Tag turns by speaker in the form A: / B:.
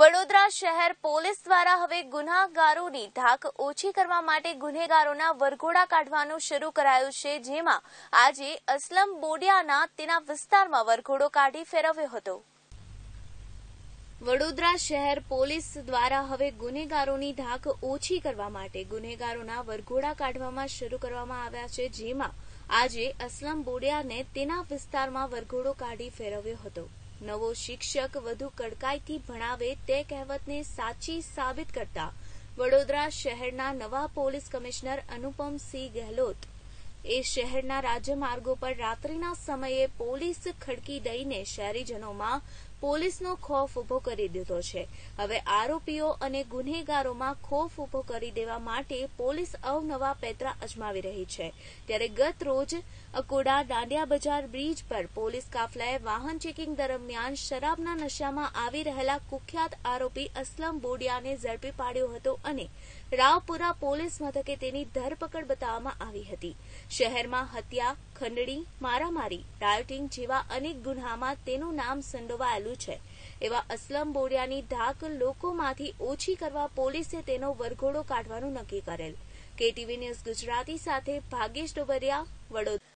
A: વડોદરા શહેર પોલીસ દ્વારા હવે ગુનાગારોની ધાક ઓછી કરવા માટે ગુનેગારોના વરઘોડા કાઢવાનું શરૂ કરાયું છે, જેમાં આજે અસલમ બોડિયાના તેના વિસ્તારમાં વરઘોડો કાઢી ફેરવ્યો હતો. વડોદરા શહેર પોલીસ દ્વારા હવે ગુનેગારોની ધાક ઓછી કરવા માટે ગુનેગારોના વરઘોડા કાઢવામાં શરૂ કરવામાં આવ્યા છે, જેમાં આજે અસલમ બોડિયાને તેના વિસ્તારમાં વરઘોડો કાઢી ફેરવ્યો હતો. નવો શિક્ષક વધુ કડકાઈથી ભણાવે તે કહેવતને સાચી સાબિત કરતા વડોદરા શહેરના નવા પોલીસ કમિશનર અનુપમસિંહ ગહેલોત. એ શહેરના રાજમાર્ગો પર રાત્રિના સમયે પોલીસ ખડકી દઈને શહેરીજનોમાં પોલીસનો ખોફ ઊભો કરી દીધો છે. હવે આરોપીઓ અને ગુનેગારોમાં ખોફ ઊભો કરી દેવા માટે પોલીસ અવનવા પેતરા અજમાવી રહી છે. ત્યારે ગત રોજ અકોડા દાંડિયા બજાર બ્રિજ પર પોલીસ કાફલાએ વાહન ચેકિંગ દરમિયાન શરાબના નશામાં આવી રહેલા કુખ્યાત આરોપી અસલમ બોડિયાને ઝડપી પાડ્યો હતો અને રાવપુરા પોલીસ મથકે તેની ધરપકડ બતાવવામાં આવી હતી. શહેરમાં હત્યા ખંડણી, મારામારી રાયોટિંગ જેવા અનેક ગુન્હામાં તેનું નામ સંડોવાયેલું છે. એવા અસલમ બોડિયાની ધાક લોકોમાંથી ઓછી કરવા પોલીસે તેનો વરઘોડો કાઢવાનું નક્કી કરેલ. કેટીવી ન્યૂઝ ગુજરાતી સાથે ભાગેશ ડોબરિયા, વડોદરા.